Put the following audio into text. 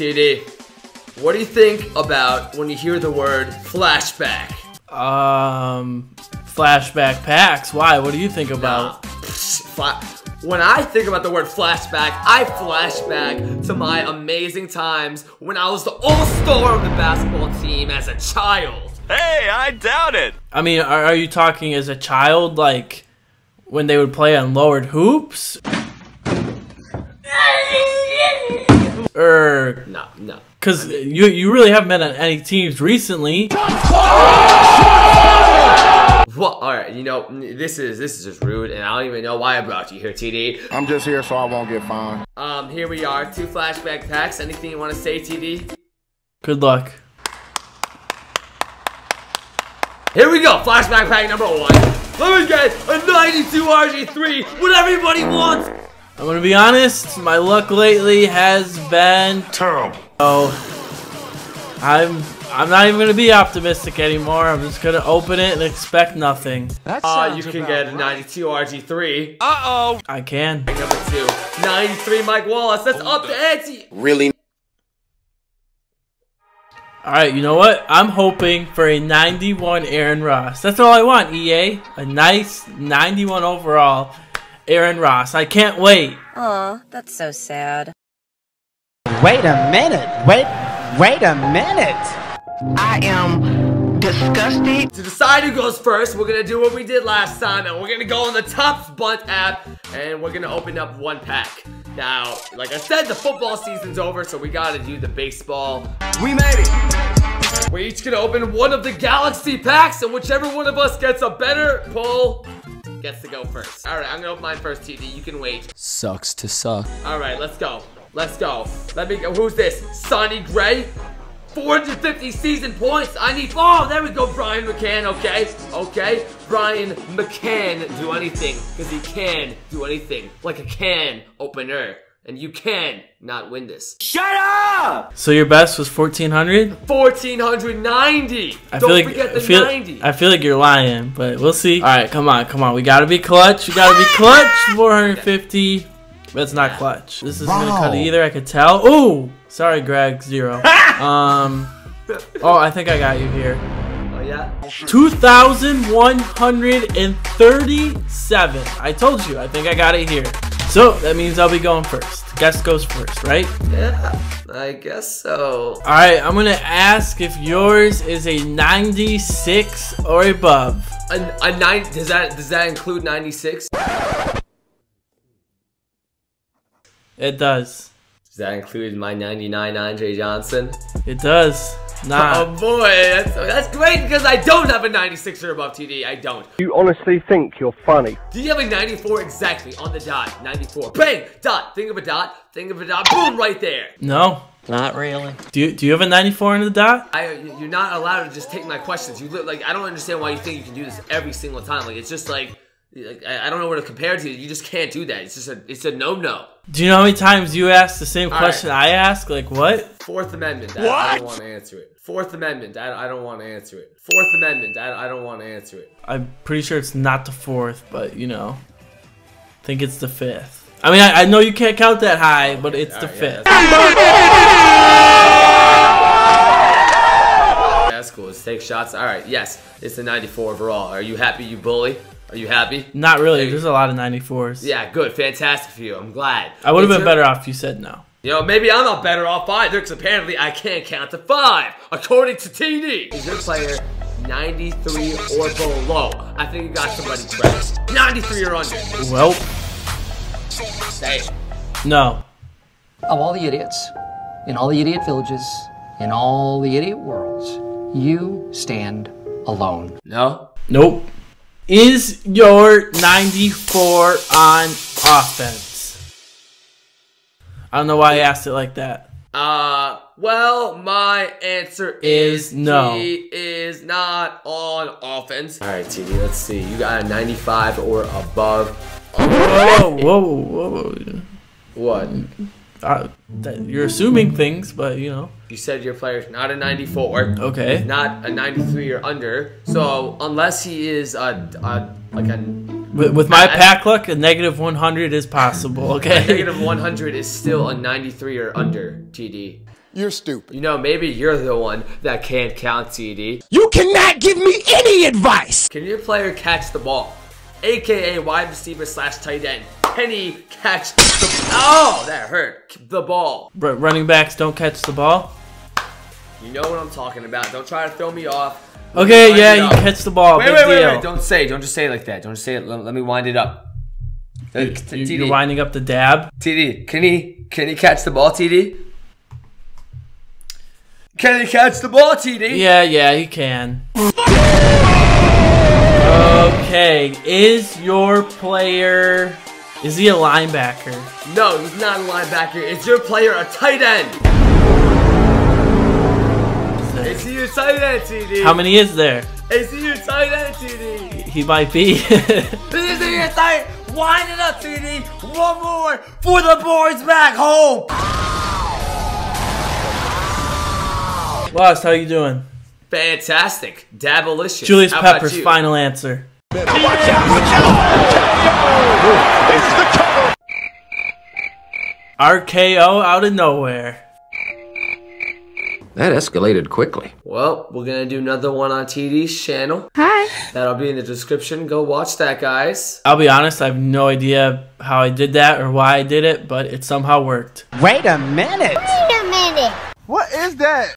TD, what do you think about when you hear the word flashback? Um, flashback packs. Why? What do you think about? Nah, psh, when I think about the word flashback, I flashback to my amazing times when I was the all-star of the basketball team as a child. Hey, I doubt it. I mean, are, are you talking as a child, like when they would play on lowered hoops? Or No, no. because you you really haven't been on any teams recently. Well, all right. You know, this is this is just rude, and I don't even know why I brought you here, TD. I'm just here so I won't get fined. Um, here we are, two flashback packs. Anything you want to say, TD? Good luck. Here we go, flashback pack number one. Let me get a 92 RG3, what everybody wants. I'm gonna be honest. My luck lately has been Terrible. So I'm I'm not even gonna be optimistic anymore. I'm just gonna open it and expect nothing. That's uh, you can get a 92 RG3. Uh-oh. I can. Number two, 93 Mike Wallace. That's up to ante. Really? All right, you know what? I'm hoping for a 91 Aaron Ross. That's all I want, EA. A nice 91 overall Aaron Ross. I can't wait. Aw, that's so sad. Wait a minute. Wait, wait a minute. I am disgusted. To decide who goes first, we're gonna do what we did last time, and we're gonna go on the Topps Bunt app, and we're gonna open up one pack. Now, like I said, the football season's over, so we gotta do the baseball. We made it. We're each gonna open one of the Galaxy packs, and whichever one of us gets a better pull gets to go first. All right, I'm gonna open mine first, TD. You can wait. Sucks to suck. All right, let's go. Let's go. Let me go. Who's this? Sonny Gray? 450 season points. I need. Oh, there we go. Brian McCann. Okay. Okay. Brian McCann do anything because he can do anything like a can opener. And you can not win this. Shut up. So your best was 1400. 1490. I Don't feel like forget I the feel, 90. I feel like you're lying, but we'll see. All right, come on, come on. We gotta be clutch. We gotta be clutch. 450. That's not clutch. This isn't gonna cut either. I could tell. Ooh, sorry, Greg. Zero. um. Oh, I think I got you here. oh yeah. 2,137. I told you. I think I got it here. So that means I'll be going first. Guest goes first, right? Yeah. I guess so. All right. I'm gonna ask if yours is a 96 or above. A, a nine. Does that does that include 96? It does. Does that include my 99 Andre Johnson? It does. Nah. Oh boy, that's, that's great because I don't have a 96 or above TD. I don't. You honestly think you're funny? Do you have a 94 exactly on the dot? 94. Bang! Dot. Think of a dot. Think of a dot. Boom! Right there. No. Not really. Do you, do you have a 94 in the dot? I, you're not allowed to just take my questions. You li- like. I don't understand why you think you can do this every single time. Like it's just like. like I, I don't know where to compare it to. You just can't do that. It's just a. It's a no-no. Do you know how many times you asked the same All question I ask? Like what? Fourth Amendment. I, I don't want to answer it. Fourth Amendment. I, I don't want to answer it. Fourth Amendment. I, I don't want to answer it. I'm pretty sure it's not the fourth, but you know, I think it's the fifth. I mean, I, I know you can't count that high, but it's the Alright, yeah, fifth. That's cool. Let's take shots. All right. Yes, it's a 94 overall. Are you happy, you bully? Are you happy? Not really. There's a lot of 94s. Yeah, good. Fantastic for you. I'm glad. I would have been better off if you said no. You know, maybe I'm not better off either because apparently I can't count to five, according to TD. Is your player 93 or below? I think you got somebody correct. 93 or under. Well, Say no. Of all the idiots, in all the idiot villages, in all the idiot worlds, you stand alone. No? Nope. Is your 94 on offense? I don't know why I asked it like that. Uh, well, my answer Is is, no. He is not on offense. All right, TD, let's see. You got a 95 or above. Whoa, whoa, whoa, whoa. What? Uh, that, you're assuming things, but you know. You said your player's not a 94. Okay. Not a 93 or under. So unless he is a, a like a With, with my I- pack luck, a negative 100 is possible, A okay? negative 100 is still a 93 or under, TD. You're stupid. You know, maybe you're the one that can't count, TD. You cannot give me any advice! Can your player catch the ball? AKA wide receiver slash tight end. Can he catch the Oh, that hurt. The ball. R- running backs don't catch the ball. You know what I'm talking about. Don't try to throw me off. Okay, Wind yeah, you catch the ball. Wait, Big wait, wait, wait. Don't say. Don't just say it like that. Don't just say it. Let, let me wind it up. You- You're TD. winding up the dab. TD. Can he can he catch the ball, TD? Can he catch the ball, TD? Yeah, yeah, he can. Okay, is your player is he a linebacker? No, he's not a linebacker. Is your player a tight end? Is he a tight end, TD? How many is there? Is he a tight end, TD? He might be. This Is he a tight? Wind it up, TD. One more for the boys back home. Lost, how you doing? Fantastic. Dabalicious. Julius How Pepper's final answer. RKO out of nowhere. That escalated quickly. Well, we're gonna do another one on TD's channel. Hi. That'll be in the description. Go watch that, guys. I'll be honest, I have no idea how I did that or why I did it, but it somehow worked. Wait a minute! Wait a minute! What is that?